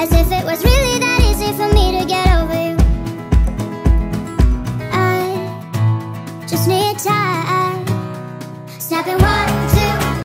as if